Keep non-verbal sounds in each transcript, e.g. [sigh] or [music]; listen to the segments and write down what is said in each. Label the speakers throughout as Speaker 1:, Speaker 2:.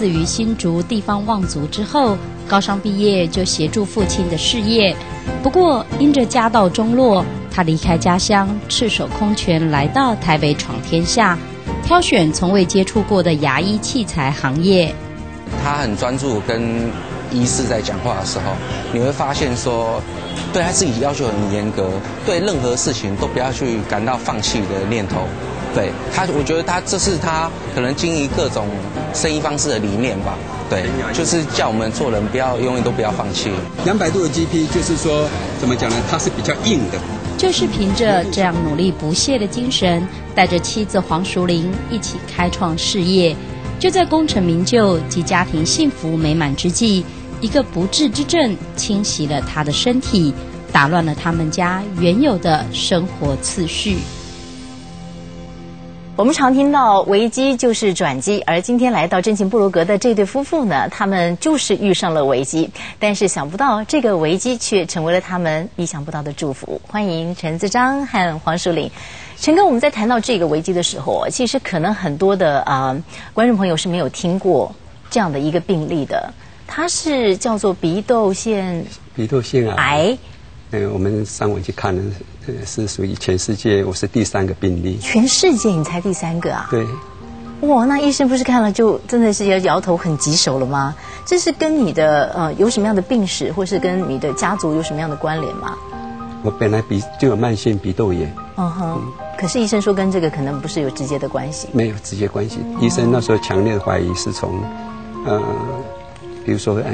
Speaker 1: 自于新竹地方望族之后，高商毕业就协助父亲的事业。不过因着家道中落，他离开家乡，赤手空拳来到台北闯天下，挑选从未接触过的牙医器材行业。
Speaker 2: 他很专注跟医师在讲话的时候，你会发现说，对他自己要求很严格，对任何事情都不要去感到放弃的念头。对他，我觉得他这是他可能经营各种生意方式的理念吧。对，就是叫我们做人不要永远都不要放弃。
Speaker 3: 两百度的 GP 就是说，怎么讲呢？它是比较硬的。
Speaker 1: 就是凭着这样努力不懈的精神，带着妻子黄淑玲一起开创事业。就在功成名就及家庭幸福美满之际，一个不治之症侵袭了他的身体，打乱了他们家原有的生活次序。
Speaker 4: 我们常听到危机就是转机，而今天来到真情布鲁格的这对夫妇呢，他们就是遇上了危机，但是想不到这个危机却成为了他们意想不到的祝福。欢迎陈子章和黄淑玲。陈哥，我们在谈到这个危机的时候，其实可能很多的啊观众朋友是没有听过这样的一个病例的，它是叫做鼻窦腺
Speaker 3: 鼻窦腺
Speaker 4: 癌。
Speaker 3: 呃，我们上网去看了，是属于全世界我是第三个病例。
Speaker 4: 全世界你才第三个啊？
Speaker 3: 对。
Speaker 4: 哇，那医生不是看了就真的是要摇头很棘手了吗？这是跟你的呃有什么样的病史，或是跟你的家族有什么样的关联吗？
Speaker 3: 我本来鼻就有慢性鼻窦炎。
Speaker 4: 嗯哼。可是医生说跟这个可能不是有直接的关系。
Speaker 3: 没有直接关系，医生那时候强烈的怀疑是从，呃，比如说呃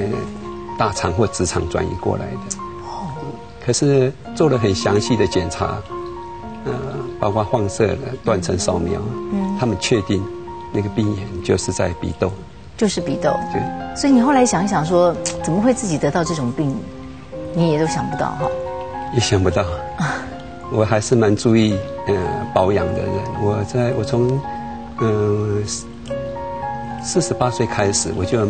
Speaker 3: 大肠或直肠转移过来的。哦。可是做了很详细的检查，呃，包括放射的断层扫描，嗯，他们确定那个病眼就是在鼻窦。
Speaker 4: 就是鼻窦。
Speaker 3: 对。
Speaker 4: 所以你后来想一想说，怎么会自己得到这种病？你也都想不到哈。
Speaker 3: 也想不到。[laughs] 我还是蛮注意呃保养的人。我在我从嗯四十八岁开始，我就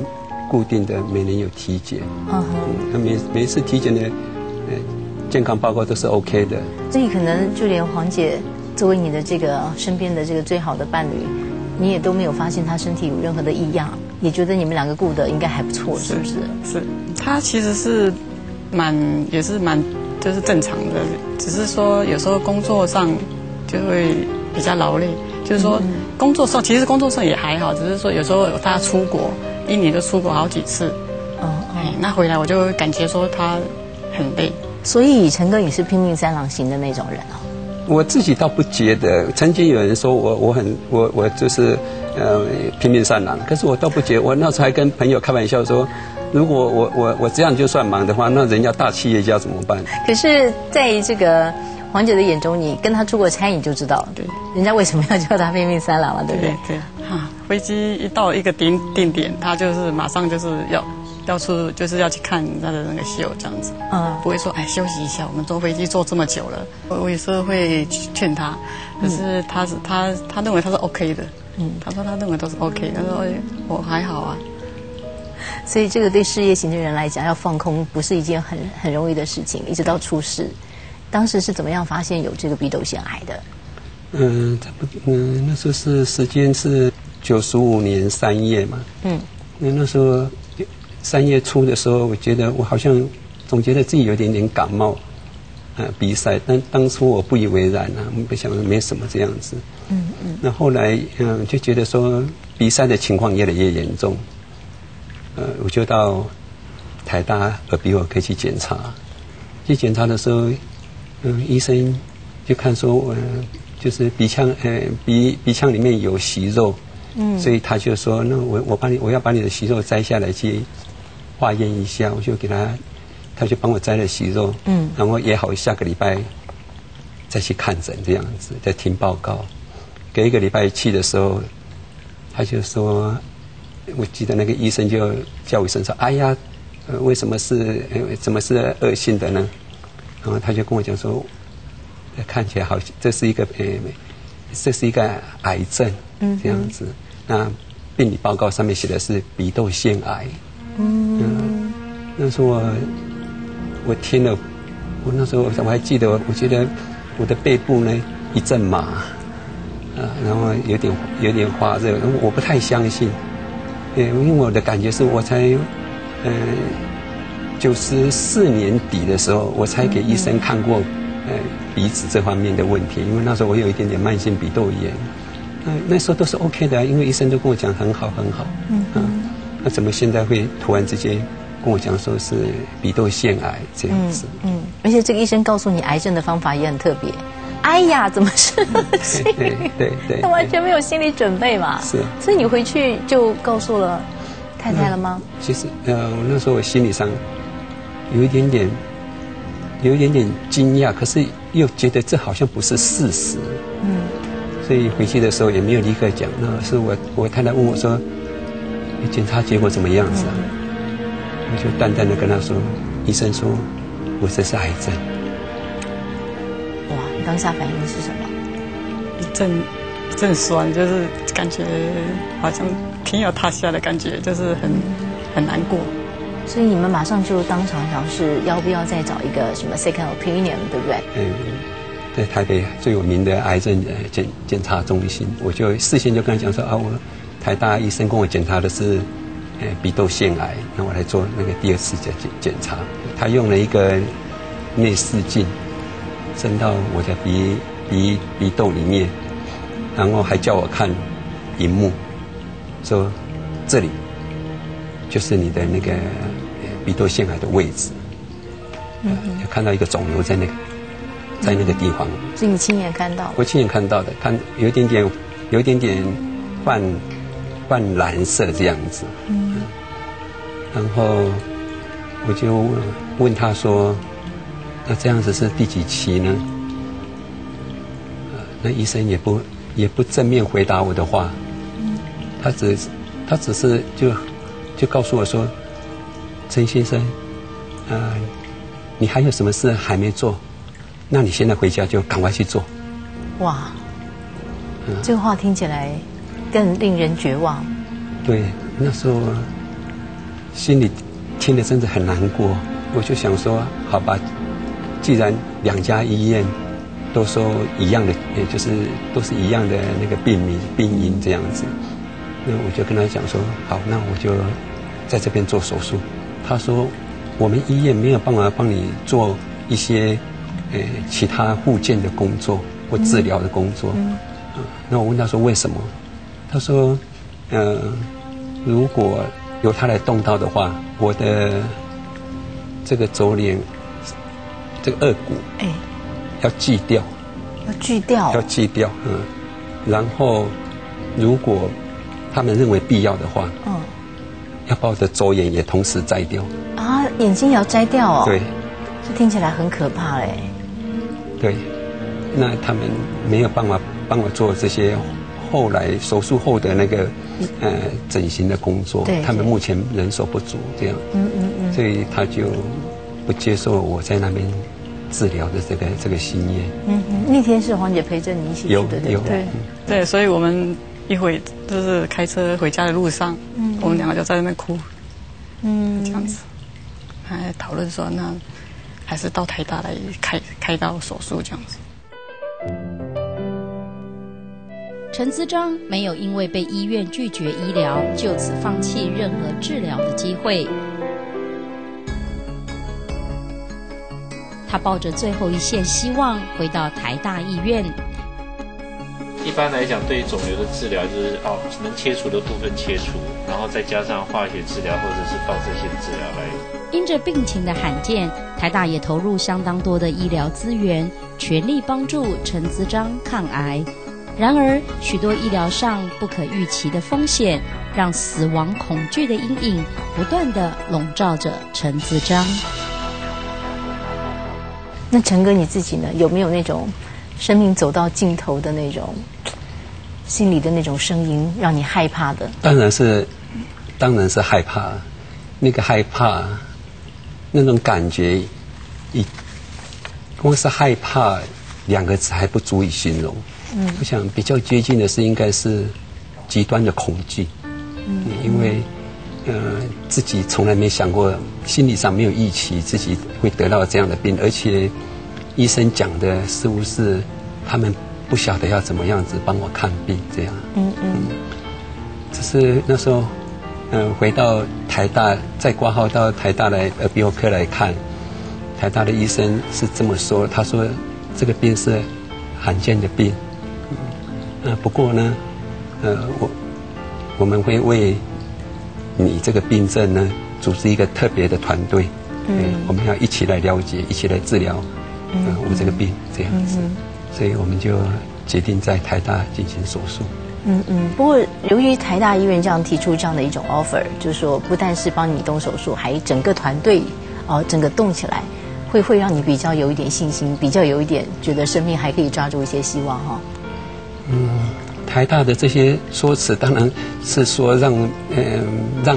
Speaker 3: 固定的每年有体检。嗯哼。每每一次体检的呃健康报告都是 OK 的。
Speaker 4: 所以可能就连黄姐作为你的这个身边的这个最好的伴侣，你也都没有发现她身体有任何的异样，也觉得你们两个顾的应该还不错，是不是？
Speaker 5: 是。她其实是蛮也是蛮。就是正常的，只是说有时候工作上就会比较劳累。就是说工作上其实工作上也还好，只是说有时候他出国，一年就出国好几次。哦，哎，那回来我就感觉说他很累。
Speaker 4: 所以陈哥你是拼命三郎型的那种人哦。
Speaker 3: 我自己倒不觉得，曾经有人说我我很我我就是呃拼命三郎，可是我倒不觉。我那时候还跟朋友开玩笑说。如果我我我这样就算忙的话，那人家大企业家怎么办？
Speaker 4: 可是，在这个黄姐的眼中，你跟他出过差，你就知道，对，人家为什么要叫他拼命三郎了，对不对？
Speaker 5: 对，哈，飞机一到一个定定点，他就是马上就是要要出，就是要去看他的那个秀这样子，嗯，不会说哎休息一下，我们坐飞机坐这么久了，我有时候会劝他，可是他是他他认为他是 OK 的，嗯，他说他认为都是 OK，他说我还好啊。
Speaker 4: 所以，这个对事业型的人来讲，要放空不是一件很很容易的事情。一直到出事，当时是怎么样发现有这个鼻窦腺癌的？
Speaker 3: 嗯，差不嗯，那时候是时间是九十五年三月嘛。嗯。那那时候三月初的时候，我觉得我好像总觉得自己有点点感冒，呃，鼻塞。但当初我不以为然啊，不想没什么这样子。嗯嗯。那后来嗯，就觉得说鼻塞的情况越来越严重。呃，我就到台大耳鼻喉科去检查。去检查的时候，嗯，医生就看说，我就是鼻腔，呃，鼻鼻腔里面有息肉，嗯，所以他就说，那我我把你我要把你的息肉摘下来去化验一下，我就给他，他就帮我摘了息肉，嗯，然后也好下个礼拜再去看诊这样子，再听报告。隔一个礼拜去的时候，他就说。我记得那个医生就叫我一声说：“哎呀，呃，为什么是怎么是恶性的呢？”然后他就跟我讲说：“看起来好，这是一个呃，这是一个癌症，这样子。那病理报告上面写的是鼻窦腺癌。嗯，那时候我我听了我那时候我还记得，我觉得我的背部呢一阵麻，啊，然后有点有点发热，我不太相信，对，因为我的感觉是我才，嗯，九十四年底的时候，我才给医生看过，呃，鼻子这方面的问题，因为那时候我有一点点慢性鼻窦炎，那那时候都是 OK 的，因为医生都跟我讲很好很好，嗯嗯，那怎么现在会突然之间？跟我讲说是鼻窦腺癌这样子，
Speaker 4: 嗯，而且这个医生告诉你癌症的方法也很特别。哎呀，怎么是？[laughs]
Speaker 3: 对对对，
Speaker 4: 他完全没有心理准备嘛。
Speaker 3: 是，
Speaker 4: 所以你回去就告诉了太太了吗？
Speaker 3: 其实，呃，那时候我心理上有一点点，有一点点惊讶，可是又觉得这好像不是事实。嗯，所以回去的时候也没有立刻讲。那是我我太太问我说：“你检查结果怎么样子啊？”我就淡淡的跟她说：“医生说，我这是癌症。”
Speaker 4: 哇，你当下反应是什么？
Speaker 5: 一阵一阵酸，就是感觉好像天要塌下的感觉，就是很很难过。
Speaker 4: 所以你们马上就当场想是要不要再找一个什么 second opinion，对不对？嗯，
Speaker 3: 在台北最有名的癌症检检查中心，我就事先就跟他讲说啊，我台大医生跟我检查的是。呃，鼻窦腺癌，那我来做那个第二次检检检查。他用了一个内视镜，伸到我的鼻鼻鼻窦里面，然后还叫我看荧幕，说这里就是你的那个鼻窦腺癌的位置。嗯，看到一个肿瘤在那个在那个地方。
Speaker 4: 是你亲眼看到？
Speaker 3: 我亲眼看到的，看有一点点，有一点点泛。泛蓝色这样子，嗯，然后我就问他说：“那这样子是第几期呢？”那医生也不也不正面回答我的话，他只他只是就就告诉我说：“陈先生，呃，你还有什么事还没做？那你现在回家就赶快去做。”哇，
Speaker 4: 这个话听起来。更令人绝望。
Speaker 3: 对，那时候心里听得真的很难过。我就想说，好吧，既然两家医院都说一样的，也就是都是一样的那个病名、病因这样子，那我就跟他讲说，好，那我就在这边做手术。他说，我们医院没有办法帮你做一些呃其他附件的工作或治疗的工作。嗯。那我问他说，为什么？他说：“嗯，如果由他来动刀的话，我的这个左脸这个颚骨，哎，要锯掉，
Speaker 4: 要锯掉，
Speaker 3: 要锯掉，嗯。然后，如果他们认为必要的话，嗯，要把我的左眼也同时摘掉。
Speaker 4: 啊，眼睛也要摘掉哦。
Speaker 3: 对，
Speaker 4: 这听起来很可怕嘞。
Speaker 3: 对，那他们没有办法帮我做这些。”后来手术后的那个呃整形的工作，他们目前人手不足，这样，嗯嗯嗯，所以他就不接受我在那边治疗的这个这个心愿。嗯
Speaker 4: 嗯，那天是黄姐陪着你一起去的，对
Speaker 5: 对？对，所以我们一会就是开车回家的路上，嗯，我们两个就在那边哭，嗯，这样子，还讨论说那还是到台大来开开刀手术这样子。
Speaker 1: 陈资章没有因为被医院拒绝医疗，就此放弃任何治疗的机会。他抱着最后一线希望回到台大医院。
Speaker 6: 一般来讲，对于肿瘤的治疗，就是哦，能切除的部分切除，然后再加上化学治疗或者是放射线治疗来。
Speaker 1: 因着病情的罕见，台大也投入相当多的医疗资源，全力帮助陈资章抗癌。然而，许多医疗上不可预期的风险，让死亡恐惧的阴影不断的笼罩着陈子章。
Speaker 4: 那陈哥你自己呢？有没有那种生命走到尽头的那种心里的那种声音，让你害怕的？
Speaker 3: 当然是，当然是害怕。那个害怕，那种感觉，一光是害怕两个字还不足以形容。嗯，我想比较接近的是，应该是极端的恐惧。嗯，因为，呃，自己从来没想过，心理上没有预期自己会得到这样的病，而且医生讲的似乎是他们不晓得要怎么样子帮我看病这样。嗯嗯。只是那时候，嗯，回到台大再挂号到台大来耳鼻喉科来看，台大的医生是这么说，他说这个病是罕见的病。嗯。不过呢，呃，我我们会为。你这个病症呢，组织一个特别的团队，嗯，我们要一起来了解，一起来治疗，嗯，我这个病这样子，所以我们就决定在台大进行手术。
Speaker 4: 嗯嗯，不过由于台大医院这样提出这样的一种 offer，就是说不但是帮你动手术，还整个团队哦，整个动起来，会会让你比较有一点信心，比较有一点觉得生命还可以抓住一些希望哈。
Speaker 3: 嗯。台大的这些说辞，当然是说让嗯让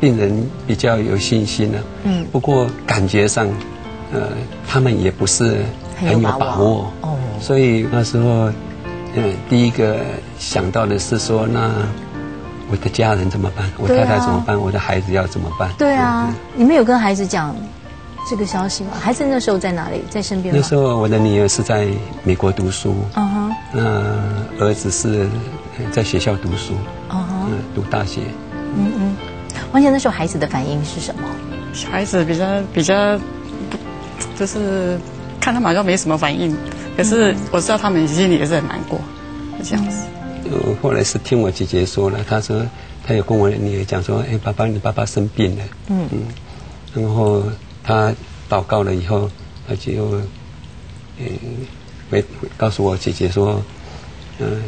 Speaker 3: 病人比较有信心了。嗯。不过感觉上，呃，他们也不是很有把握。哦。所以那时候，嗯，第一个想到的是说，那我的家人怎么办？我太太怎么办？我的孩子要怎么办？
Speaker 4: 对啊。你们有跟孩子讲这个消息吗？孩子那时候在哪里？在身边
Speaker 3: 吗？那时候我的女儿是在美国读书。嗯哼。那儿子是在学校读书，嗯，读大学。嗯
Speaker 4: 嗯，王姐那时候孩子的反应是什么？
Speaker 5: 小孩子比较比较，就是看他好像没什么反应，可是我知道他们心里也是很难过，这样子。
Speaker 3: 呃，后来是听我姐姐说了，她说她有跟我女儿讲说，哎，爸爸，你爸爸生病了。嗯嗯，然后她祷告了以后，她就嗯。会告诉我姐姐说，嗯，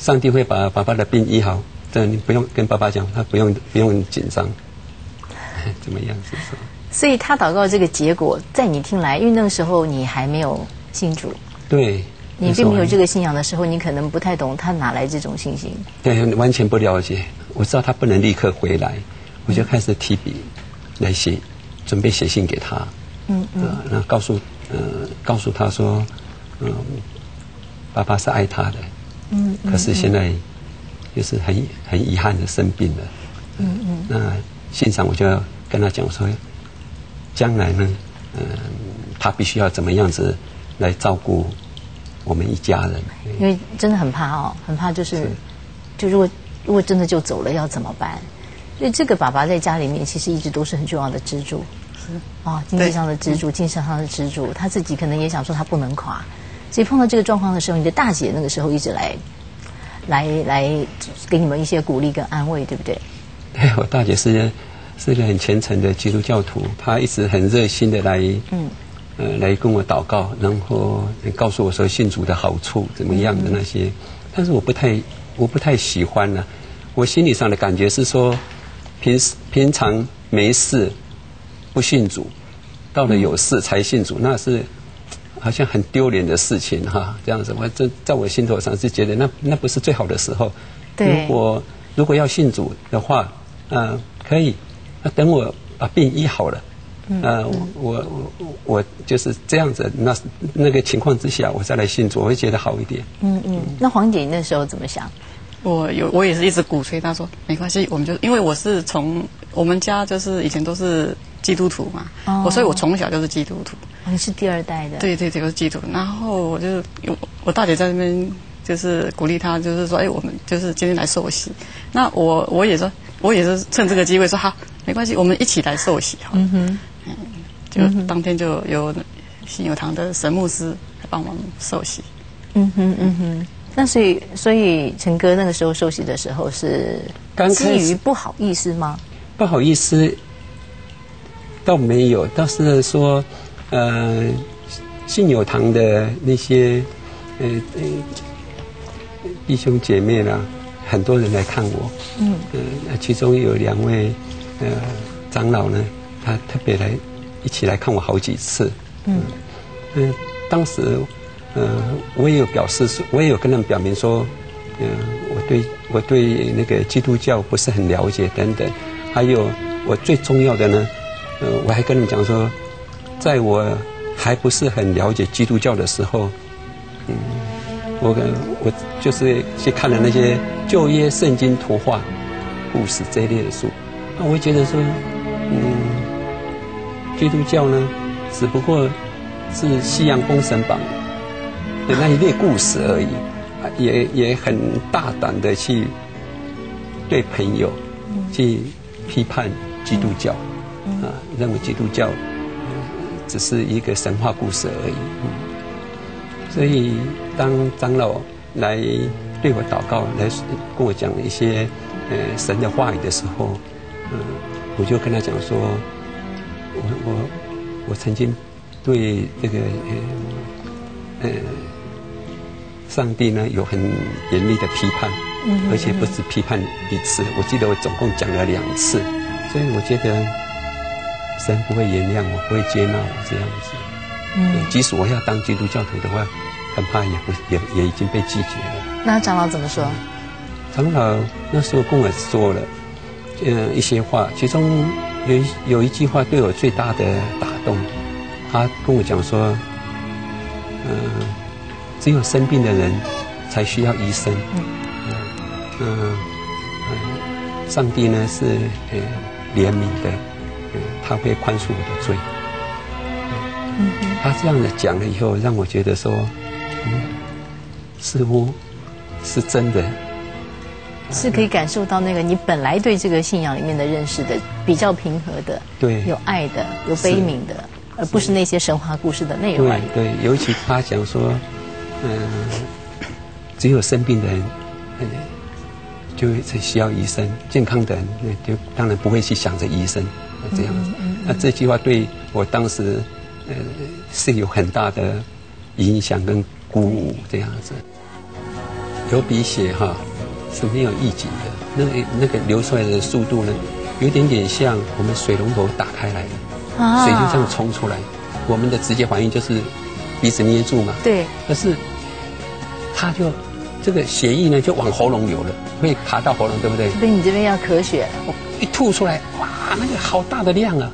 Speaker 3: 上帝会把爸爸的病医好，这你不用跟爸爸讲，他不用不用紧张，[laughs] 怎么样子说？
Speaker 4: 所以他祷告这个结果，在你听来，因为那个时候你还没有信主，
Speaker 3: 对，
Speaker 4: 你并没有这个信仰的时候，你可能不太懂他哪来这种信心。
Speaker 3: 对，完全不了解。我知道他不能立刻回来，我就开始提笔来写，准备写信给他。嗯嗯，那告诉嗯告诉他说。嗯，爸爸是爱他的，嗯，可是现在就是很很遗憾的生病了，嗯嗯，那现场我就要跟他讲说，将来呢，嗯，他必须要怎么样子来照顾我们一家人，
Speaker 4: 因为真的很怕哦，很怕就是，就如果如果真的就走了要怎么办？所以这个爸爸在家里面其实一直都是很重要的支柱，是啊，经济上的支柱，精神上的支柱，他自己可能也想说他不能垮。所以碰到这个状况的时候，你的大姐那个时候一直来，来来给你们一些鼓励跟安慰，对不对？
Speaker 3: 对，[laughs] 我大姐是是个很虔诚的基督教徒，她一直很热心的来，嗯，呃，来跟我祷告，然后告诉我说信主的好处怎么样的那些。但是我不太我不太喜欢呢，我心理上的感觉是说，平时平常没事不信主，到了有事才信主，那是。好像很丢脸的事情哈，这样子，我这在我心头上是觉得那那不是最好的时候。
Speaker 4: 对。
Speaker 3: 如果如果要信主的话，嗯，可以。那等我把病医好了，嗯，我我我就是这样子，那那个情况之下，我再来信主，我会觉得好一点。
Speaker 4: 嗯嗯。那黄姐那时候怎么想？
Speaker 5: 我有，我也是一直鼓吹，他说没关系，我们就因为我是从我们家就是以前都是基督徒嘛，我所以我从小就是基督徒。
Speaker 4: 你是第二代的，
Speaker 5: 对对对，我是基督徒。然后我就我大姐在那边就是鼓励他，就是说，哎，我们就是今天来受洗。那我我也说，我也是趁这个机会说，好，没关系，我们一起来受洗哈。嗯哼，嗯，就当天就有信友堂的神牧师来帮忙受洗。嗯
Speaker 4: 哼嗯哼，那所以所以陈哥那个时候受洗的时候是基于不好意思吗？
Speaker 3: 不好意思，倒没有，倒是说。呃，信友堂的那些呃呃弟兄姐妹呢，很多人来看我。嗯。呃，其中有两位呃长老呢，他特别来一起来看我好几次。嗯。嗯，当时呃，我也有表示说，我也有跟他们表明说，嗯，我对我对那个基督教不是很了解等等。还有我最重要的呢，呃，我还跟他们讲说。在我还不是很了解基督教的时候，嗯，我跟我就是去看了那些旧约圣经图画故事这一类的书，那我会觉得说，嗯，基督教呢，只不过是《西洋封神榜》的那一类故事而已，也也很大胆的去对朋友去批判基督教，啊，认为基督教只是一个神话故事而已。所以当长老来对我祷告，来跟我讲一些呃神的话语的时候，嗯，我就跟他讲说，我我我曾经对这个呃呃上帝呢有很严厉的批判，而且不止批判一次，我记得我总共讲了两次，所以我觉得神不会原谅我，不会接纳我这样子。嗯，即使我要当基督教徒的话，恐怕也不也也已经被拒绝了。
Speaker 4: 那长老怎么说？
Speaker 3: 长老那时候跟我说了，呃，一些话，其中有一有一句话对我最大的打动。他跟我讲说，嗯，只有生病的人才需要医生。嗯嗯嗯，上帝呢是呃怜悯的，嗯，他会宽恕我的罪。嗯，他这样的讲了以后，让我觉得说，嗯，似乎。是真的，
Speaker 4: 是可以感受到那个你本来对这个信仰里面的认识的比较平和的，
Speaker 3: 对，
Speaker 4: 有爱的，有悲悯的，而不是那些神话故事的内容。
Speaker 3: 对对，尤其他讲说，嗯，只有生病的人，就才需要医生；健康的人，那就当然不会去想着医生这样子。那这句话对我当时，呃，是有很大的影响跟鼓舞这样子。流鼻血哈是没有预警的，那个那个流出来的速度呢，有点点像我们水龙头打开来的，水就这样冲出来，我们的直接反应就是鼻子捏住嘛。
Speaker 4: 对。
Speaker 3: 可是，它就这个血液呢就往喉咙流了，会卡到喉咙，对不对？
Speaker 4: 所以你这边要咳血，
Speaker 3: 一吐出来，哇，那个好大的量啊！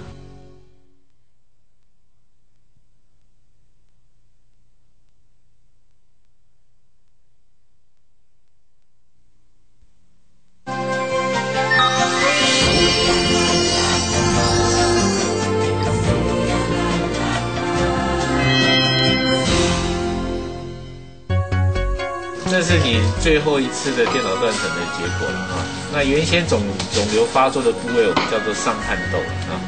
Speaker 6: 次的电脑断层的结果了哈，那原先肿肿瘤发作的部位我们叫做上汗窦啊，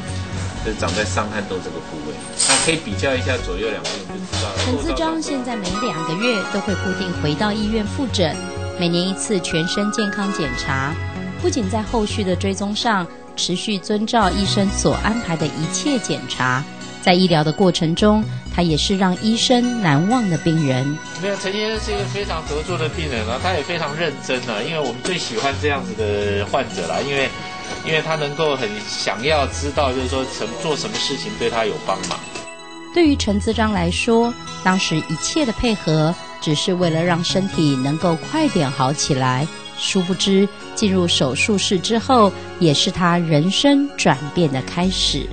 Speaker 6: 就长在上汗窦这个部位，那可以比较一下左右两边就知道了。
Speaker 1: 陈资章现在每两个月都会固定回到医院复诊，每年一次全身健康检查，不仅在后续的追踪上持续遵照医生所安排的一切检查。在医疗的过程中，他也是让医生难忘的病人。
Speaker 6: 没有，陈先生是一个非常合作的病人啊，他也非常认真啊，因为我们最喜欢这样子的患者啦，因为，因为他能够很想要知道，就是说什做什么事情对他有帮忙。
Speaker 1: 对于陈自章来说，当时一切的配合只是为了让身体能够快点好起来，殊不知进入手术室之后，也是他人生转变的开始。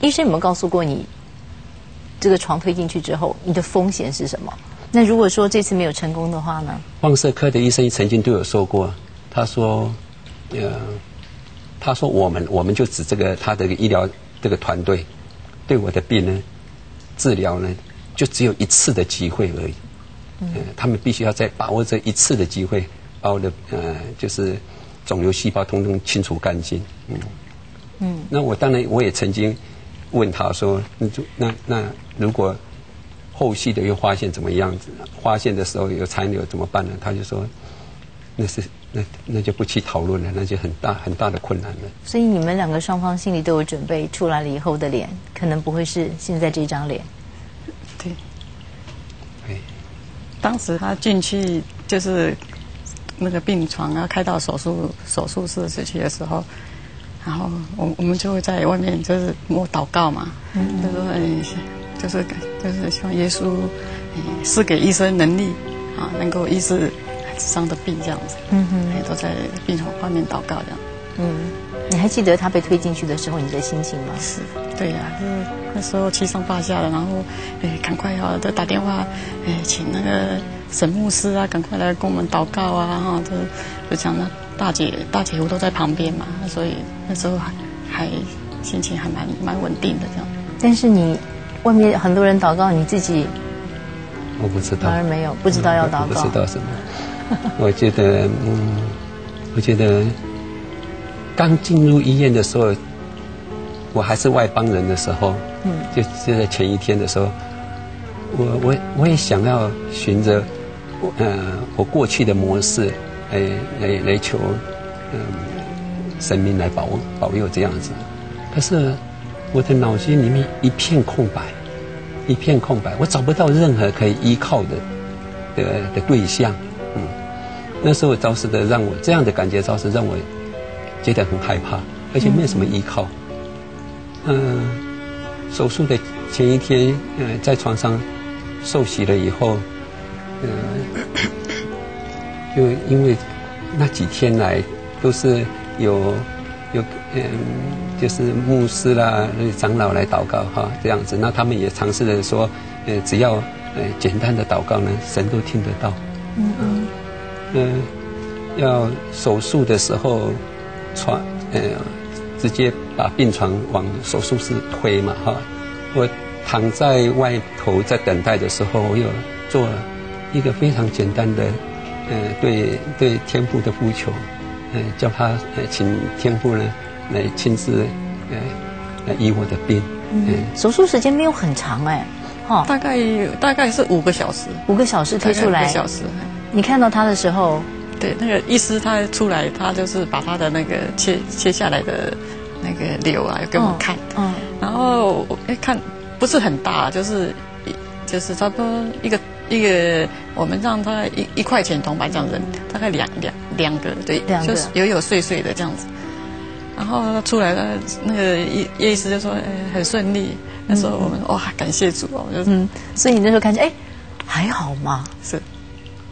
Speaker 4: 医生有没有告诉过你，这个床推进去之后，你的风险是什么？那如果说这次没有成功的话呢？
Speaker 3: 放射科的医生曾经对我说过，他说，呃，他说我们我们就指这个他的医疗这个团队，对我的病呢治疗呢，就只有一次的机会而已。嗯，他们必须要再把握这一次的机会，把我的呃就是肿瘤细胞通通清除干净。嗯嗯，那我当然我也曾经。问他说：“那就那那如果后续的又发现怎么样子？发现的时候有残留怎么办呢？”他就说：“那是那那就不去讨论了，那就很大很大的困难了。”
Speaker 4: 所以你们两个双方心里都有准备，出来了以后的脸可能不会是现在这张脸。
Speaker 5: 对，对。当时他进去就是那个病床啊，开到手术手术室去的时候。然后我我们就会在外面就是默祷告嘛，就说嗯，就是就是希望耶稣赐给医生能力啊，能够医治伤的病这样子。嗯哼，都在病床外面祷告这样。
Speaker 4: 嗯，你还记得他被推进去的时候你的心情吗？
Speaker 5: 是，对呀，就是那时候七上八下的，然后哎，赶快啊，都打电话哎，请那个沈牧师啊，赶快来跟我们祷告啊，哈，就就讲了。大姐大姐夫都在旁边嘛，所以那时候还还心情还蛮蛮稳定的这样。
Speaker 4: 但是你外面很多人祷告，你自己
Speaker 3: 我不知道，
Speaker 4: 当然没有不知道要祷告，
Speaker 3: 不知道什么。[laughs] 我觉得，嗯，我觉得刚进入医院的时候，我还是外邦人的时候，嗯，就就在前一天的时候，我我我也想要循着，呃，我过去的模式，来来来求，嗯，神明来保保佑这样子。可是我的脑筋里面一片空白，一片空白，我找不到任何可以依靠的的的对象。嗯那时候着实的让我这样的感觉，着实让我觉得很害怕，而且没有什么依靠。嗯，手术的前一天，嗯，在床上受洗了以后，嗯，就因为那几天来都是有有嗯，就是牧师啦、长老来祷告哈，这样子，那他们也尝试着说，呃，只要呃简单的祷告呢，神都听得到。嗯嗯。嗯，要手术的时候，床呃，直接把病床往手术室推嘛哈。我躺在外头在等待的时候，我有做一个非常简单的，呃，对对天父的呼求，呃，叫他呃请天父呢来亲自呃来医我的病。
Speaker 4: 嗯，手术时间没有很长哎，
Speaker 5: 哈，大概大概是五个小时，
Speaker 4: 五个小时推出来，
Speaker 5: 五个小时。
Speaker 4: 你看到他的时候，
Speaker 5: 对那个医师他出来，他就是把他的那个切切下来的那个瘤啊，给我看。嗯。然后哎看不是很大，就是就是差不多一个一个，我们让他一一块钱铜板这样扔，大概两两两个对，就是有有碎碎的这样子。然后出来了，那个医医师就说哎很顺利。那时候我们哇感谢主哦，就
Speaker 4: 嗯，所以你那时候看见哎还好吗？
Speaker 5: 是。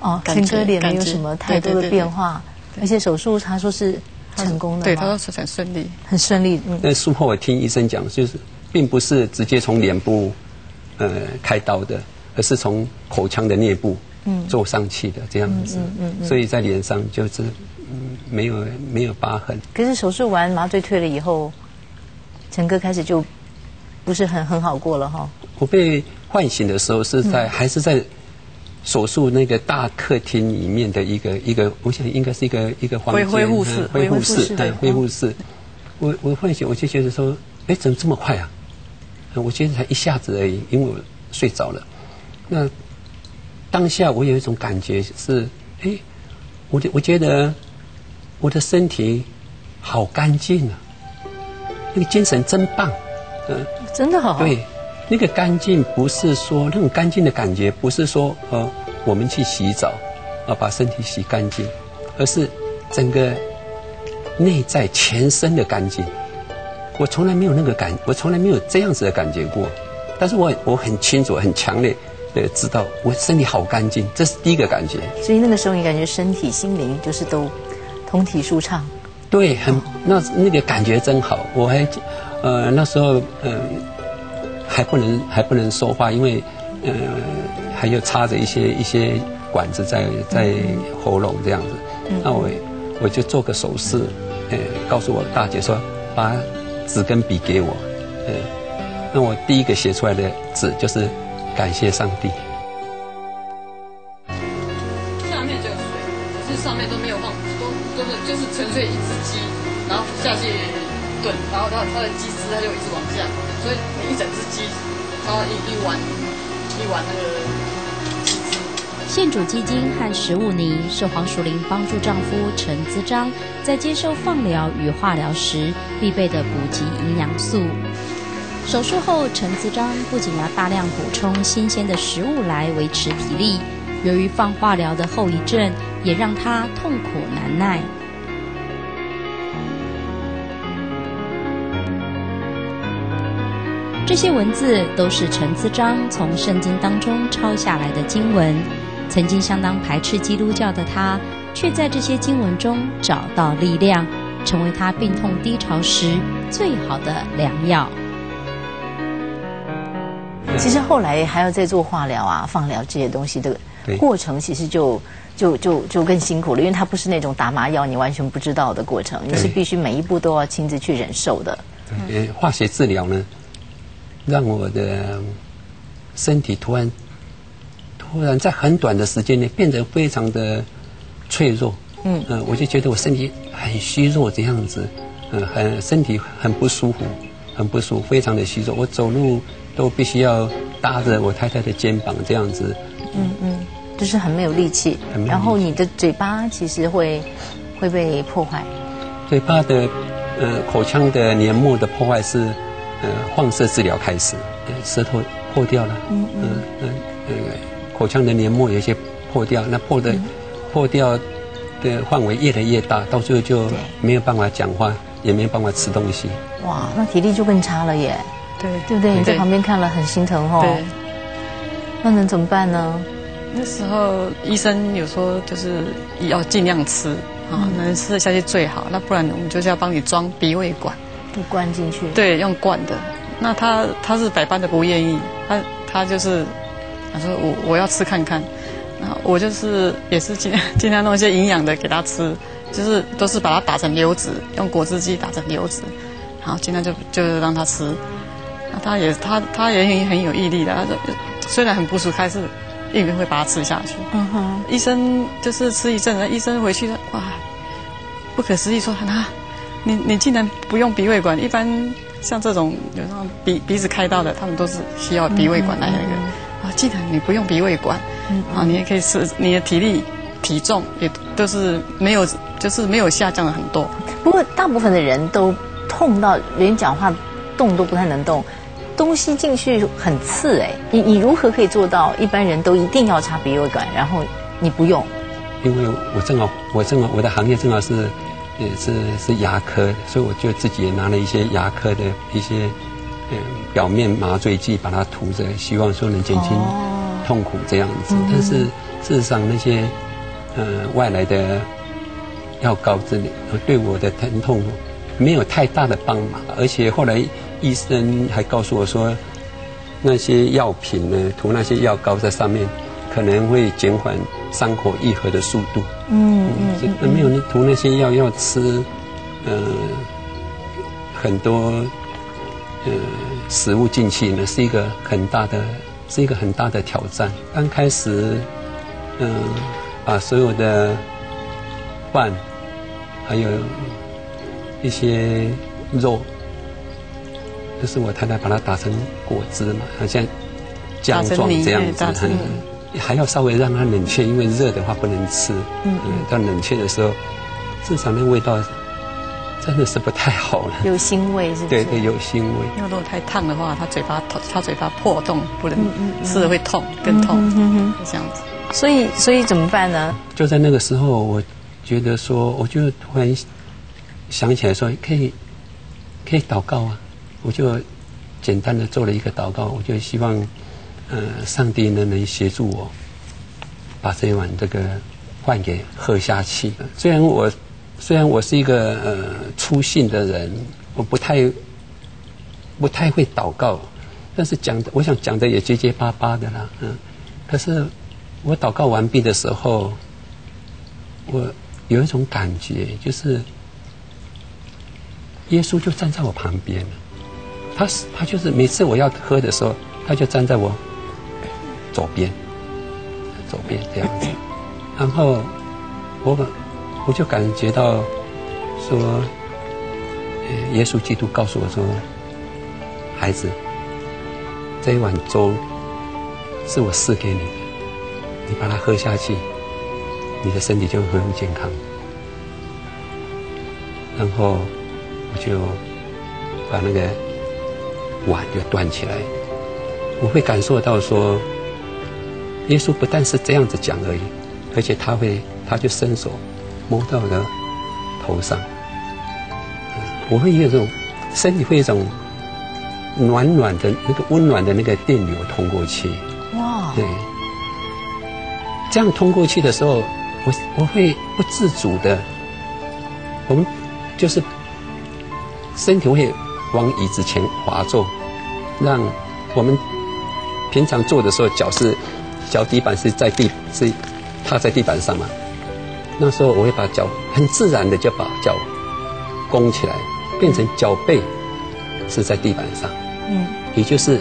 Speaker 4: 哦，陈哥脸没有什么太多的变化，而且手术他说是成功的，
Speaker 5: 对，他说是很顺利，
Speaker 4: 很顺利。
Speaker 3: 那术后我听医生讲，就是并不是直接从脸部呃开刀的，而是从口腔的颞部嗯做上去的这样子，嗯嗯，所以在脸上就是嗯没有没有疤痕。
Speaker 4: 可是手术完麻醉退了以后，陈哥开始就不是很很好过了哈。
Speaker 3: 我被唤醒的时候是在还是在。手术那个大客厅里面的一个一个，我想应该是一个一个房间，
Speaker 5: 恢复室，
Speaker 3: 恢复室，对，恢复室。我我唤醒，我就觉得说，哎，怎么这么快啊？我觉得才一下子而已，因为我睡着了。那当下我有一种感觉是，哎，我的我觉得我的身体好干净啊，那个精神真棒，
Speaker 4: 嗯，真的好，
Speaker 3: 对。那个干净不是说那种干净的感觉，不是说呃我们去洗澡啊把身体洗干净，而是整个内在全身的干净。我从来没有那个感，我从来没有这样子的感觉过。但是我我很清楚、很强烈的知道我身体好干净，这是第一个感觉。
Speaker 4: 所以那个时候你感觉身体、心灵就是都通体舒畅。
Speaker 3: 对，很那那个感觉真好。我还呃那时候嗯。还不能还不能说话，因为，呃，还有插着一些一些管子在在喉咙这样子。那我我就做个手势，呃，告诉我大姐说，把纸跟笔给我。呃，那我第一个写出来的字就是感谢上帝。
Speaker 5: 下面就有水，可是上面都没有放，都都是就是纯粹一只鸡，然后下去炖，然后它它的鸡丝它就一直往下。所以你一整只鸡，它一一碗一碗那个
Speaker 1: 现煮鸡精和食物泥是黄淑玲帮助丈夫陈资章在接受放疗与化疗时必备的补给营养素。手术后，陈资章不仅要大量补充新鲜的食物来维持体力，由于放化疗的后遗症，也让他痛苦难耐。这些文字都是陈资章从圣经当中抄下来的经文。曾经相当排斥基督教的他，却在这些经文中找到力量，成为他病痛低潮时最好的良药。
Speaker 4: 其实后来还要再做化疗啊、放疗这些东西的
Speaker 3: 对
Speaker 4: 过程其实就就就就更辛苦了，因为它不是那种打麻药你完全不知道的过程，你是必须每一步都要亲自去忍受的。
Speaker 3: 呃，化学治疗呢，让我的身体突然突然在很短的时间内变得非常的脆弱。
Speaker 4: 嗯
Speaker 3: 呃，我就觉得我身体很虚弱这样子，呃，很身体很不舒服，很不舒服，非常的虚弱。我走路都必须要搭着我太太的肩膀这样子。
Speaker 4: 嗯嗯，就是很没有力气。
Speaker 3: 很没有力，气。
Speaker 4: 然后你的嘴巴其实会会被破坏。
Speaker 3: 嘴巴的呃口腔的黏膜的破坏是呃放射治疗开始，呃舌头破掉了，嗯嗯。呃呃口腔的黏膜有些破掉，那破的、破掉的范围越来越大，到最后就
Speaker 4: 对。
Speaker 3: 没有办法讲话，也没有办法吃东西。
Speaker 4: 哇，那体力就更差了耶，
Speaker 5: 对
Speaker 4: 对不对？你在旁边看了很心疼哦。
Speaker 5: 对，
Speaker 4: 那能怎么办呢？
Speaker 5: 那时候医生有说就是要尽量吃啊，能吃得下去最好，那不然我们就是要帮你装鼻胃管，
Speaker 4: 不灌进去。
Speaker 5: 对，用灌的。那他他是百般的不愿意，他他就是他说我我要吃看看，那我就是也是尽量 [laughs] 尽量弄一些营养的给他吃，就是都是把它打成流质，用果汁机打成流质，然后尽量就就让他吃。那他也他他也很很有毅力的，他说虽然很不舒服，还是硬会把它吃下去。
Speaker 4: 嗯哼，
Speaker 5: 医生就是吃一阵子，医生回去了，哇，不可思议说啊，你你竟然不用鼻胃管，一般像这种有那种鼻鼻子开刀的，他们都是需要鼻胃管来那个，啊，既然你不用鼻胃管，啊，你也可以吃，你的体力体重也都是没有，就是没有下降了很多。
Speaker 4: 不过大部分的人都痛到连讲话动都不太能动，东西进去很刺哎。你你如何可以做到一般人都一定要插鼻胃管，然后你不用？
Speaker 3: 因为我正好我正好我的行业正好是也是是牙科，所以我就自己也拿了一些牙科的一些嗯表面麻醉剂把它涂着，希望说能减轻
Speaker 4: 哦
Speaker 3: 痛苦这样子。但是事实上那些呃外来的药膏之类，呃对我的疼痛没有太大的帮忙，而且后来医生还告诉我说，那些药品呢涂那些药膏在上面。可能会减缓伤口愈合的速度。
Speaker 4: 嗯
Speaker 3: 嗯，那没有你涂那些药要吃，呃，很多呃食物进去呢，是一个很大的，是一个很大的挑战。刚开始，嗯、把所有的饭，还有一些肉，就是我太太把它打成果汁嘛，好像浆状这样子还要稍微让它冷却，因为热的话不能吃。嗯嗯，到冷却的时候，至少那味道真的是不太好了。
Speaker 4: 有腥味是不是？
Speaker 3: 对对，有腥味。
Speaker 5: 因为如果太烫的话，他嘴巴他嘴巴破洞，不能吃了会痛，更痛，这样子。
Speaker 4: 所以所以怎么办呢？
Speaker 3: 就在那个时候，我觉得说，我就突然想起来说，可以可以祷告啊，我就简单的做了一个祷告，我就希望，呃，上帝能能协助我，把这一碗这个饭给喝下去。虽然我虽然我是一个呃粗信的人，我不太不太会祷告，但是讲的我想讲的也结结巴巴的啦，嗯，可是我祷告完毕的时候，我有一种感觉，就是耶稣就站在我旁边了。他是他就是每次我要喝的时候，他就站在我左边，左边这样子。然后我我就感觉到说，耶稣基督告诉我说，孩子，这一碗粥是我赐给你的，你把它喝下去，你的身体就会恢复健康。然后我就把那个碗就端起来，我会感受到说，耶稣不但是这样子讲而已，而且他会，他就伸手摸到我的头上，我会有一种身体会有一种暖暖的那个温暖的那个电流通过去，
Speaker 4: 哇，
Speaker 3: 对，这样通过去的时候，我我会不自主的，我们就是身体会往椅子前滑坐，让我们平常坐的时候脚是脚底板是在地是踏在地板上嘛。那时候我会把脚很自然的就把脚弓起来，变成脚背是在地板上，嗯，也就是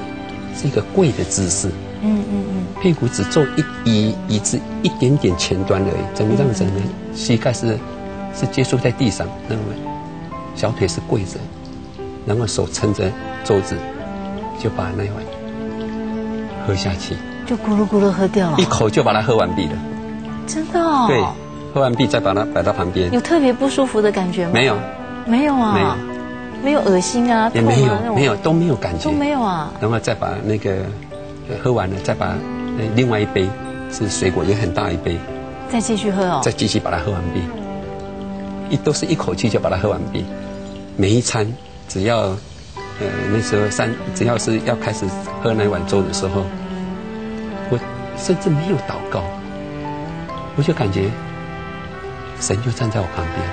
Speaker 3: 是一个跪的姿势，嗯嗯嗯，屁股只坐一移移至一点点前端而已，整个让整个膝盖是是接触在地上，那么小腿是跪着，然后手撑着桌子，就把那碗喝下去，
Speaker 4: 就咕噜咕噜喝掉了，
Speaker 3: 一口就把它喝完毕了，
Speaker 4: 真的哦，
Speaker 3: 对。喝完毕再把它摆到旁边，
Speaker 4: 有特别不舒服的感觉吗？
Speaker 3: 没有，
Speaker 4: 没有啊，没有，没有恶心啊，
Speaker 3: 也没有，没有都没有感觉，
Speaker 4: 都没有啊。
Speaker 3: 然后再把那个喝完了，再把另外一杯是水果，也很大一杯，
Speaker 4: 再继续喝哦，
Speaker 3: 再继续把它喝完毕，一都是一口气就把它喝完毕。每一餐只要呃那时候三只要是要开始喝那碗粥的时候，我甚至没有祷告，我就感觉。神就站在我旁边，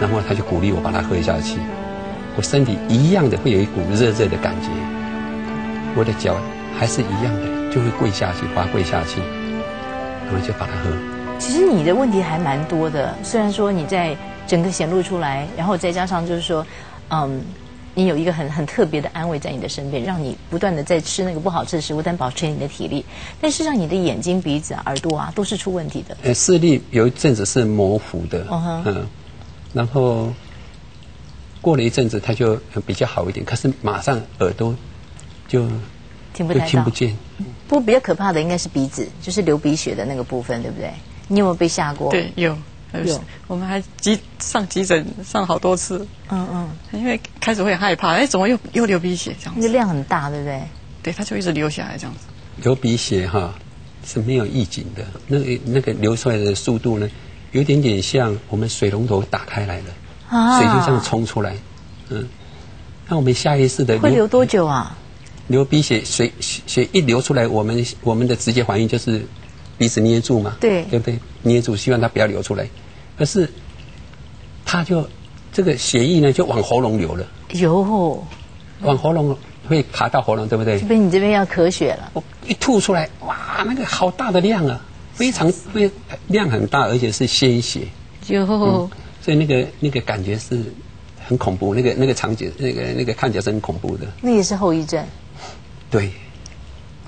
Speaker 3: 然后他就鼓励我把它喝下去。我身体一样的会有一股热热的感觉，我的脚还是一样的就会跪下去，滑跪下去，然后就把它喝。
Speaker 4: 其实你的问题还蛮多的，虽然说你在整个显露出来，然后再加上就是说，嗯。你有一个很很特别的安慰在你的身边，让你不断的在吃那个不好吃的食物，但保持你的体力。但事实上，你的眼睛、鼻子、耳朵啊，都是出问题的。
Speaker 3: 呃，视力有一阵子是模糊的，嗯，然后过了一阵子，它就比较好一点。可是马上耳朵就
Speaker 4: 听不太
Speaker 3: 听不见。
Speaker 4: 不过比较可怕的应该是鼻子，就是流鼻血的那个部分，对不对？你有没有被吓过？
Speaker 5: 对，有。有，我们还急上急诊上好多次。嗯嗯，因为开始会害怕，哎，怎么又又流鼻血这样子？
Speaker 4: 那量很大，对不对？
Speaker 5: 对，它就一直流下来这样子。
Speaker 3: 流鼻血哈是没有预警的，那那个流出来的速度呢，有点点像我们水龙头打开来了，啊，水就这样冲出来。嗯，那我们下意识的
Speaker 4: 会流多久啊？
Speaker 3: 流鼻血，水血一流出来，我们我们的直接反应就是鼻子捏住嘛，
Speaker 4: 对，
Speaker 3: 对不对？捏住，希望它不要流出来。可是，他就这个血液呢，就往喉咙流了。
Speaker 4: 有，
Speaker 3: 往喉咙会卡到喉咙，对不对？
Speaker 4: 这边你这边要咳血了。我
Speaker 3: 一吐出来，哇，那个好大的量啊，非常非量很大，而且是鲜血。
Speaker 4: 有，
Speaker 3: 所以那个那个感觉是很恐怖，那个那个场景，那个那个看起来是很恐怖的。
Speaker 4: 那也是后遗症。
Speaker 3: 对，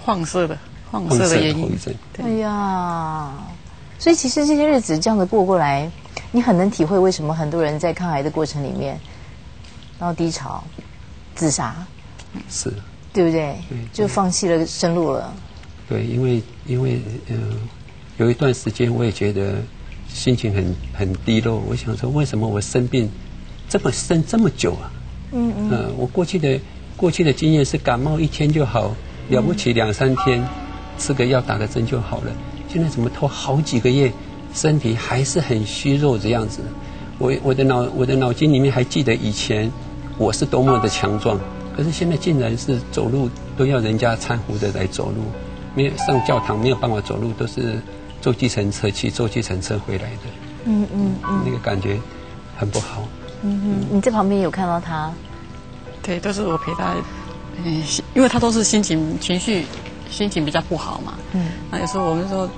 Speaker 5: 黄色的，黄色的后遗症。
Speaker 4: 哎呀。所以其实这些日子这样子过过来，你很能体会为什么很多人在抗癌的过程里面，然后低潮、自杀，
Speaker 3: 是，
Speaker 4: 对不对？就放弃了生路了。
Speaker 3: 对，因为因为嗯，有一段时间我也觉得心情很很低落。我想说，为什么我生病这么生这么久啊？嗯嗯。我过去的过去的经验是感冒一天就好，了不起两三天吃个药打个针就好了。现在怎么拖好几个月，身体还是很虚弱的样子。我我的脑我的脑筋里面还记得以前我是多么的强壮，可是现在竟然是走路都要人家搀扶着来走路，没有上教堂没有办法走路，都是坐计程车去坐计程车回来的。嗯嗯嗯，那个感觉很不好。
Speaker 4: 嗯嗯，你在旁边有看到他？
Speaker 5: 对，都是我陪他。嗯，因为他都是心情情绪心情比较不好嘛。嗯，那有时候我们说。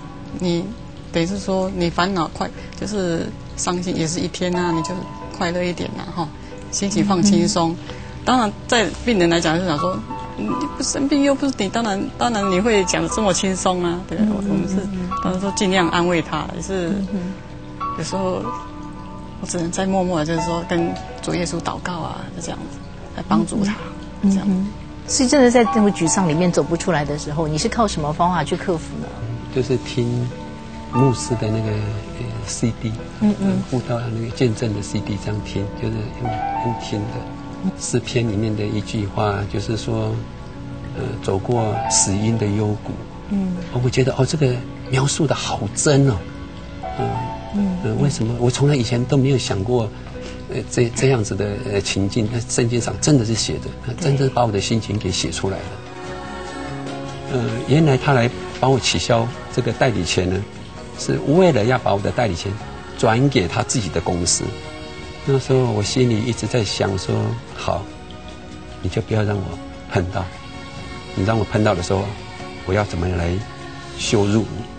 Speaker 5: 你等于是说，你烦恼快就是伤心，也是一天啊，你就快乐一点呐，哈，心情放轻松。当然，在病人来讲，就想说，你不生病又不是你，当然当然你会讲的这么轻松啊。对，我们是当然说尽量安慰他，也是有时候我只能在默默的，就是说跟主耶稣祷告啊，就这样子来帮助他，这样。
Speaker 4: 所以，真的在这种沮丧里面走不出来的时候，你是靠什么方法去克服呢？
Speaker 3: 就是听牧师的那个 CD，嗯嗯，布道那个见证的 CD 这样听，就是用用听的。诗篇里面的一句话就是说，呃，走过死荫的幽谷，嗯，我会觉得哦，这个描述的好真哦，嗯。嗯，为什么？我从来以前都没有想过，呃，这这样子的呃情境，那圣经上真的是写的，真的把我的心情给写出来了。呃，原来他来。帮我取消这个代理权呢，是为了要把我的代理权转给他自己的公司。那时候我心里一直在想说：好，你就不要让我碰到。你让我碰到的时候，我要怎么来羞辱。
Speaker 1: 生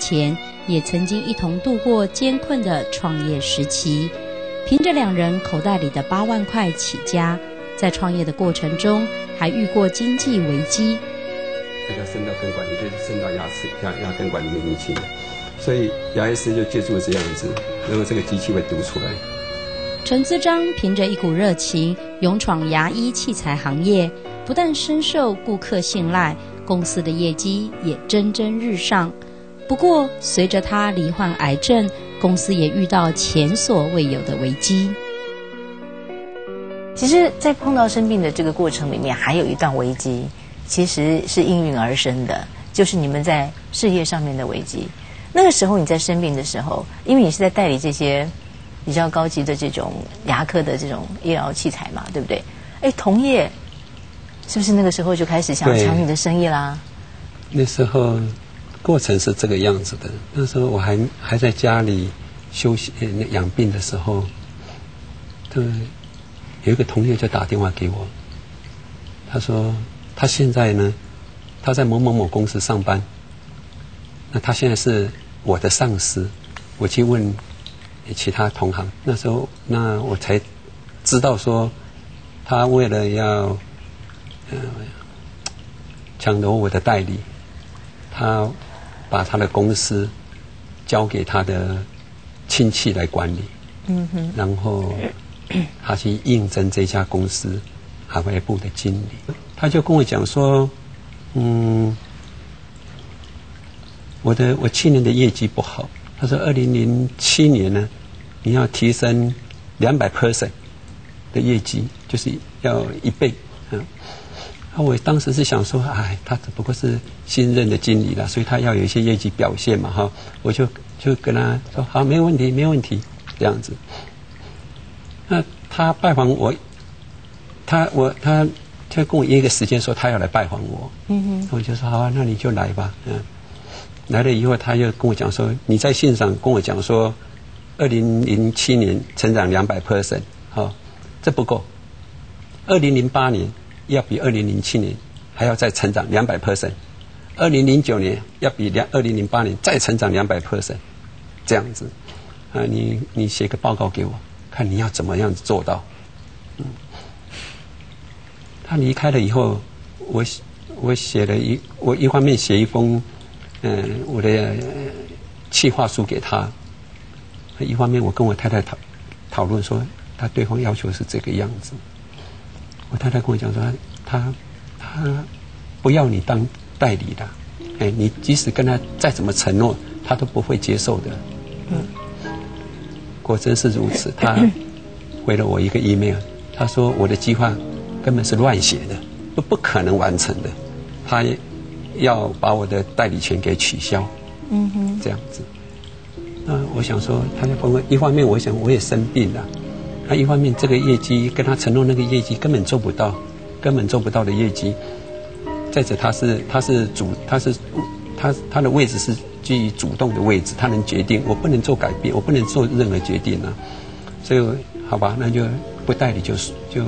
Speaker 1: 前，也曾经一同度过艰困的创业时期。凭着两人口袋里的八万块起家，在创业的过程中还遇过经济危机。
Speaker 3: 这叫生到根管，就是生到牙齿牙牙根管里面去，所以牙医师就借助这样子，然后这个机器会读出来。
Speaker 1: 陈思章凭着一股热情，勇闯牙医器材行业，不但深受顾客信赖。公司的业绩也蒸蒸日上，不过随着他罹患癌症，公司也遇到前所未有的危机。
Speaker 4: 其实，在碰到生病的这个过程里面，还有一段危机，其实是应运而生的，就是你们在事业上面的危机。那个时候你在生病的时候，因为你是在代理这些比较高级的这种牙科的这种医疗器材嘛，对不对？哎，同业。是不是那个时候就开始想抢你的生意啦？
Speaker 3: 那时候过程是这个样子的。那时候我还还在家里休息养病的时候，对，有一个同学就打电话给我，他说他现在呢，他在某某某公司上班，那他现在是我的上司。我去问其他同行，那时候那我才知道说，他为了要。嗯，抢夺我的代理，他把他的公司交给他的亲戚来管理，嗯哼，然后他去应征这家公司海外部的经理，他就跟我讲说，嗯，我的我去年的业绩不好，他说二零零七年呢，你要提升两百 percent 的业绩，就是要一倍，嗯。啊，我当时是想说，哎，他只不过是新任的经理了，所以他要有一些业绩表现嘛，哈，我就就跟他说，好，没有问题，没有问题，这样子。那他拜访我，他我他他跟我约一个时间，说他要来拜访我，嗯哼，我就说好啊，那你就来吧，嗯。来了以后，他又跟我讲说，你在线上跟我讲说，二零零七年成长两百 percent，好，这不够，二零零八年。要比二零零七年还要再成长两百 percent，二零零九年要比两二零零八年再成长两百 percent，这样子，啊，你你写个报告给我，看你要怎么样子做到。嗯，他离开了以后，我我写了一我一方面写一封嗯我的企划书给他，一方面我跟我太太讨讨论说，他对方要求是这个样子。我太太跟我讲说，他他不要你当代理的，哎，你即使跟他再怎么承诺，他都不会接受的。嗯，果真是如此。他回了我一个 email，他说我的计划根本是乱写的，都不可能完成的。他要把我的代理权给取消。嗯哼，这样子。那我想说，他就帮我一方面，我想我也生病了。他一方面，这个业绩跟他承诺那个业绩根本做不到，根本做不到的业绩。再者，他是他是主，他是他他的位置是基于主动的位置，他能决定，我不能做改变，我不能做任何决定啊。所以，好吧，那就不代理，就是就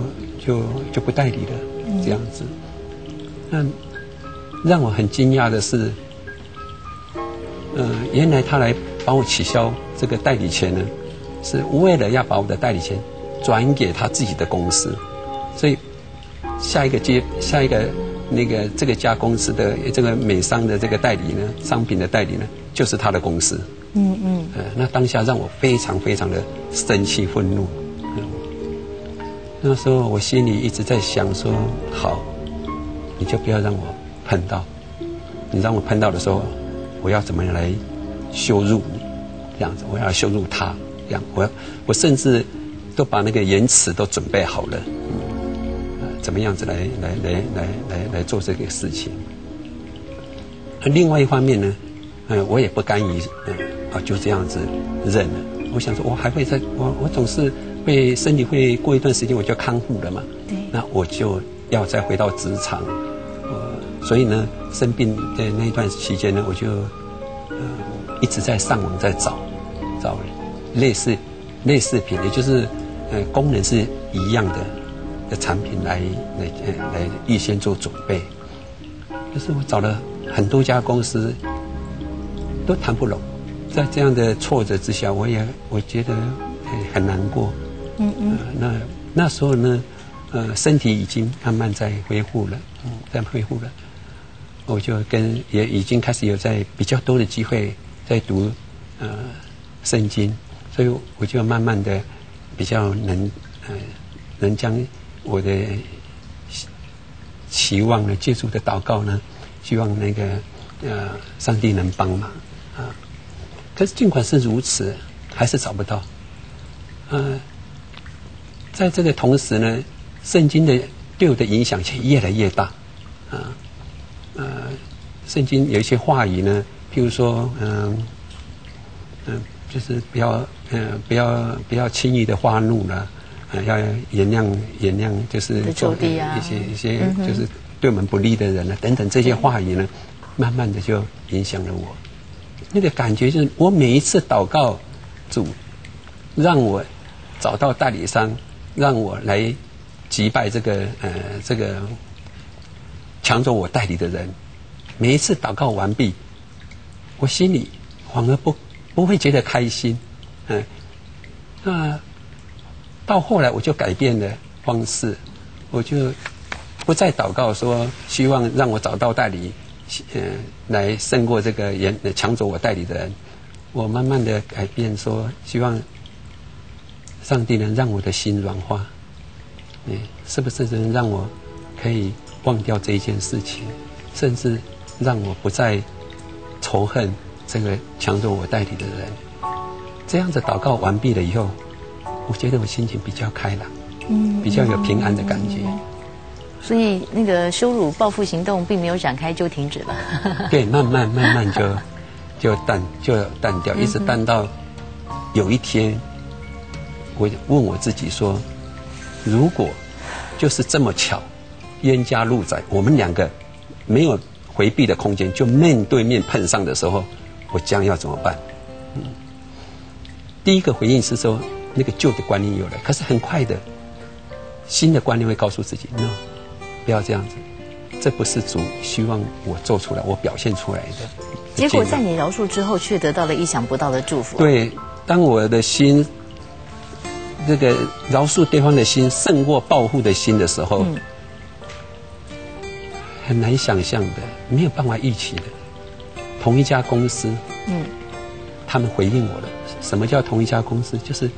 Speaker 3: 就就不代理了，这样子。那让我很惊讶的是，嗯，原来他来帮我取消这个代理权呢，是为了要把我的代理权。转给他自己的公司，所以下一个接下一个那个这个家公司的这个美商的这个代理呢，商品的代理呢，就是他的公司。嗯嗯。呃，那当下让我非常非常的生气愤怒。嗯。那时候我心里一直在想说：好，你就不要让我碰到。你让我碰到的时候，我要怎么样来羞辱你？这样子，我要羞辱他。这样，我我甚至。都把那个言辞都准备好了，怎么样子来来来来来来做这个事情。另外一方面呢，嗯，我也不甘于嗯啊就这样子认了。我想说，我还会在，我我总是会身体会过一段时间我就康复了嘛。
Speaker 4: 对。
Speaker 3: 那我就要再回到职场，呃，所以呢，生病的那一段期间呢，我就呃一直在上网在找找类似类似品，也就是呃功能是一样的的产品来来来预先做准备。可是我找了很多家公司，都谈不拢。在这样的挫折之下，我也我觉得很难过。嗯嗯。那那时候呢，呃，身体已经慢慢在恢复了，嗯，在恢复了。我就跟也已经开始有在比较多的机会在读呃圣经，所以我就慢慢的比较能呃能将我的期望呢、借助的祷告呢，希望那个呃上帝能帮忙啊。可是尽管是如此，还是找不到。嗯，在这个同时呢，圣经的对我的影响却越来越大。啊，呃，圣经有一些话语呢，譬如说，嗯，嗯，就是比较，嗯，不要不要轻易的发怒了，啊，要原谅原谅，就是
Speaker 4: 做一
Speaker 3: 些一些就是对我们不利的人呢，等等这些话语呢，慢慢的就影响了我。那个感觉就是，我每一次祷告主，让我找到代理商，让我来击败这个呃这个抢走我代理的人。每一次祷告完毕，我心里反而不不会觉得开心，嗯，那到后来我就改变了方式，我就不再祷告说希望让我找到代理。嗯，来胜过这个人抢走我代理的人，我慢慢的改变，说希望上帝能让我的心软化，嗯，是不是能让我可以忘掉这一件事情，甚至让我不再仇恨这个抢走我代理的人？这样子祷告完毕了以后，我觉得我心情比较开朗，嗯，比较有平安的感觉。
Speaker 4: 所以那个羞辱报复行动并没有展开就停止了。[laughs]
Speaker 3: 对，慢慢慢慢就就淡就淡掉，一直淡到有一天，我问我自己说：如果就是这么巧，冤家路窄，我们两个没有回避的空间，就面对面碰上的时候，我将要怎么办？嗯，第一个回应是说，那个旧的观念有了，可是很快的，新的观念会告诉自己，no。不要这样子，这不是主希望我做出来、我表现出来的。
Speaker 4: 结果在你饶恕之后，却得到了意想不到的祝福。
Speaker 3: 对，当我的心，这个饶恕对方的心胜过报复的心的时候，很难想象的，没有办法预期的。同一家公司，嗯，他们回应我了。什么叫同一家公司？就是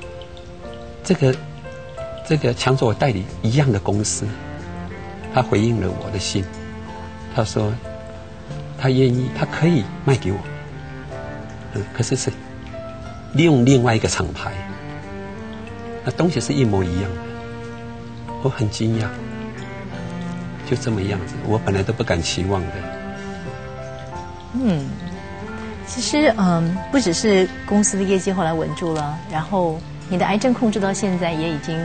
Speaker 3: 这个这个抢走我代理一样的公司。他回应了我的信，他说他愿意，他可以卖给我，嗯，可是是利用另外一个厂牌，那东西是一模一样的，我很惊讶，就这么样子，我本来都不敢期望的。
Speaker 4: 嗯，其实嗯，不只是公司的业绩后来稳住了，然后你的癌症控制到现在也已经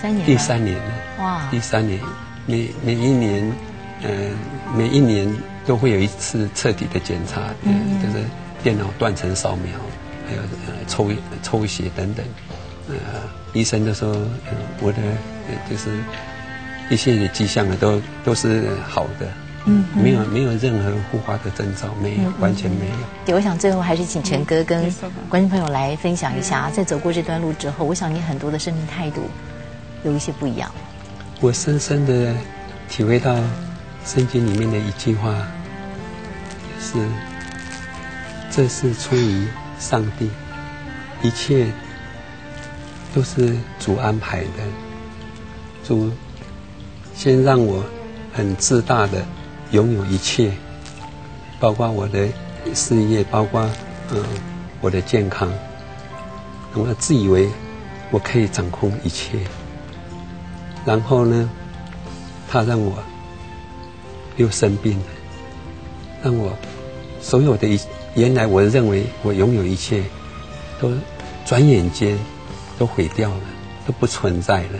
Speaker 4: 三年了，
Speaker 3: 第三年了，哇，第三年。每每一年，呃，每一年都会有一次彻底的检查，嗯，就是电脑断层扫描，还有呃抽抽血等等，呃，医生都说，我的就是一些的迹象啊，都都是好的，嗯，没有没有任何护花的征兆，没有，完全没有。
Speaker 4: 对，我想最后还是请陈哥跟观众朋友来分享一下，在走过这段路之后，我想你很多的生命态度有一些不一样。
Speaker 3: 我深深的体会到圣经里面的一句话，是：这是出于上帝，一切都是主安排的。主先让我很自大的拥有一切，包括我的事业，包括嗯我的健康。我自以为我可以掌控一切。然后呢，他让我又生病了，让我所有的一原来我认为我拥有一切，都转眼间都毁掉了，都不存在了。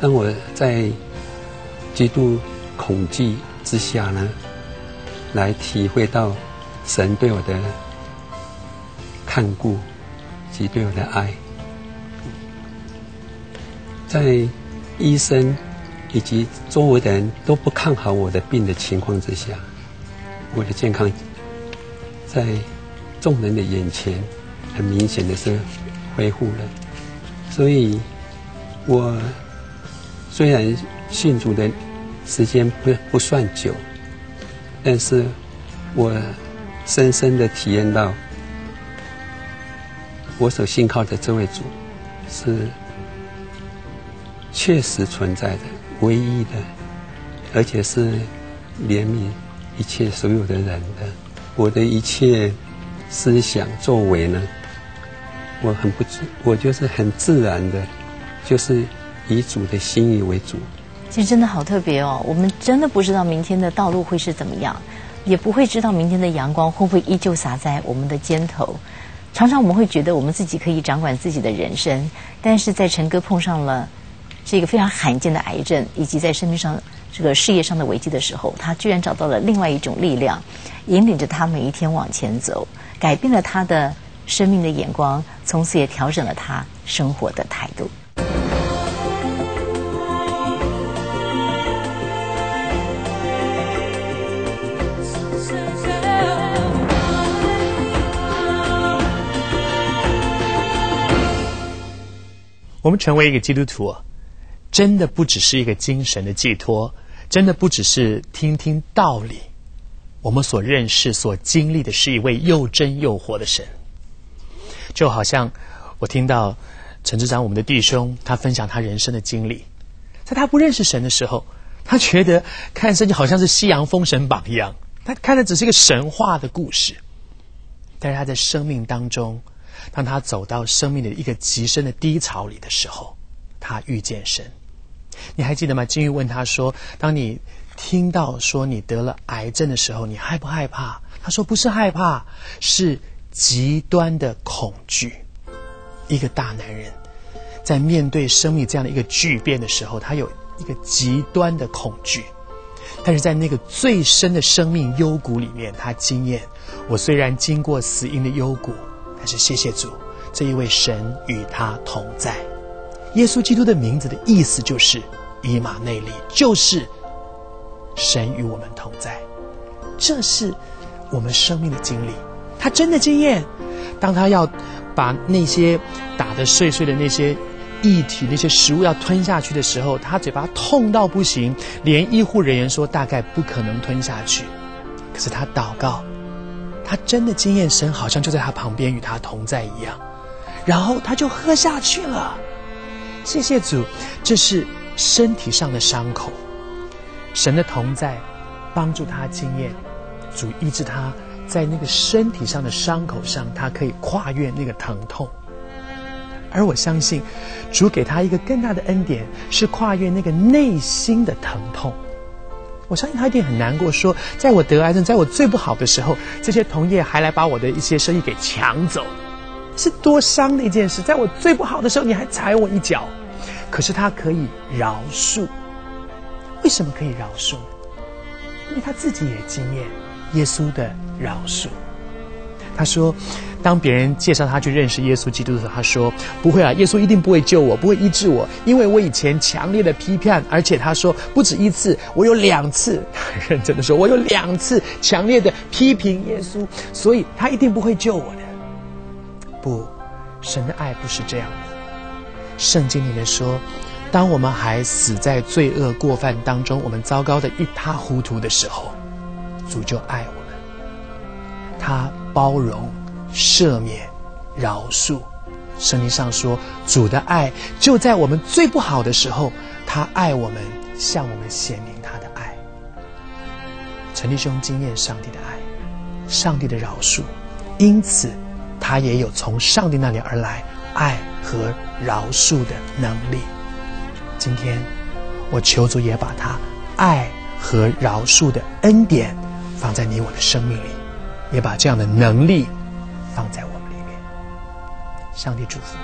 Speaker 3: 让我在极度恐惧之下呢，来体会到神对我的看顾及对我的爱。在医生以及周围的人都不看好我的病的情况之下，我的健康在众人的眼前很明显的是恢复了。所以，我虽然信主的时间不不算久，但是我深深的体验到，我所信靠的这位主是。确实存在的唯一的，而且是怜悯一切所有的人的。我的一切思想作为呢，我很不自，我就是很自然的，就是以主的心意为主。
Speaker 4: 其实真的好特别哦，我们真的不知道明天的道路会是怎么样，也不会知道明天的阳光会不会依旧洒在我们的肩头。常常我们会觉得我们自己可以掌管自己的人生，但是在陈哥碰上了。是一个非常罕见的癌症，以及在生命上这个事业上的危机的时候，他居然找到了另外一种力量，引领着他每一天往前走，改变了他的生命的眼光，从此也调整了他生活的态度。
Speaker 7: 我们成为一个基督徒。真的不只是一个精神的寄托，真的不只是听听道理。我们所认识、所经历的是一位又真又活的神。就好像我听到陈志长我们的弟兄他分享他人生的经历，在他不认识神的时候，他觉得看圣经好像是西洋封神榜一样，他看的只是一个神话的故事。但是他在生命当中，当他走到生命的一个极深的低潮里的时候，他遇见神。你还记得吗？金玉问他说：“当你听到说你得了癌症的时候，你害不害怕？”他说：“不是害怕，是极端的恐惧。”一个大男人在面对生命这样的一个巨变的时候，他有一个极端的恐惧。但是在那个最深的生命幽谷里面，他经验：我虽然经过死因的幽谷，是谢谢主，这一位神与他同在。耶稣基督的名字的意思就是以马内利，就是神与我们同在。这是我们生命的经历。他真的经验，当他要把那些打得碎碎的那些液体、那些食物要吞下去的时候，他嘴巴痛到不行，连医护人员说大概不可能吞下去。可是他祷告，他真的经验神好像就在他旁边与他同在一样，然后他就喝下去了。谢谢主，这是身体上的伤口，神的同在帮助他经验，主医治他在那个身体上的伤口上，他可以跨越那个疼痛。而我相信，主给他一个更大的恩典，是跨越那个内心的疼痛。我相信他一定很难过，说在我得癌症，在我最不好的时候，这些同业还来把我的一些生意给抢走。是多伤的一件事，在我最不好的时候，你还踩我一脚，可是他可以饶恕。为什么可以饶恕？因为他自己也经验耶稣的饶恕。他说，当别人介绍他去认识耶稣基督的时候，他说：“不会啊，耶稣一定不会救我，不会医治我，因为我以前强烈的批判，而且他说不止一次，我有两次，很 [laughs] 认真的说，我有两次强烈的批评耶稣，所以他一定不会救我的。”不，神的爱不是这样的。圣经里面说，当我们还死在罪恶过犯当中，我们糟糕的一塌糊涂的时候，主就爱我们。他包容、赦免，饶恕，圣经上说主的爱就在我们最不好的时候，他爱我们，向我们显明他的爱。陈弟兄，经验上帝的爱，上帝的饶恕，因此他也有从上帝那里而来爱和饶恕的能力。今天我求主也把他爱和饶恕的恩典放在你我的生命里，也把这样的能力。放在我们里面，上帝祝福。